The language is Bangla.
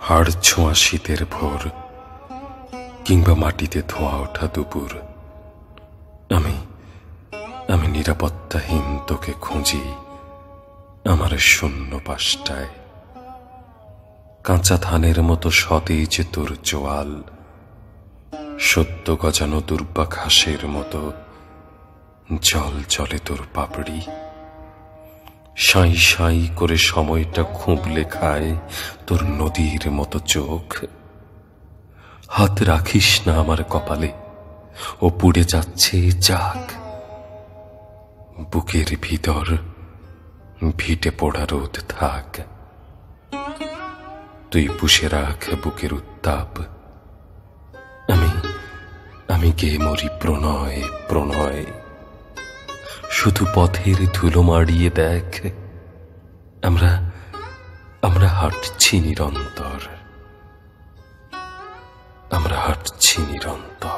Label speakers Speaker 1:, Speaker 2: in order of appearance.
Speaker 1: হাড় ছোঁয়া শীতের ভোর, কিংবা মাটিতে ধোয়া ওঠা দুপুর। আমি আমি নিরাপত্তাহীন তোকে খুঁজি, আমার শূন্য পাশটায়। কাঁচা ধানের মতো সতেজ তোর জোয়াল সত্য গজানো দুর্বা ঘাসের মতো জল জলে তোর পাপড়ি। সাই সাঁই করে সময়টা খুঁবলে খায় তোর নদীর মতো চোখ। হাত রাখিস না আমার কপালে, ও পুড়ে যাচ্ছে যাক বুকের ভিতর ভিটে পড়া রোদ থাক। তুই পুষে রাখ বুকের উত্তাপ। আমি আমি গে মরি প্রণয় প্রণয়। শুধু পথের ধুলো মাড়িয়ে দেখ। আমরা আমরা হাঁটছি নিরন্তর। আমরা হাঁটছি নিরন্তর।